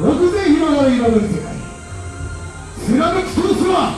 奥ぜ広がる彩る世界貫き通すは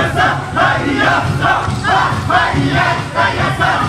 Hayasa, Hayasa, Hayasa, Hayasa,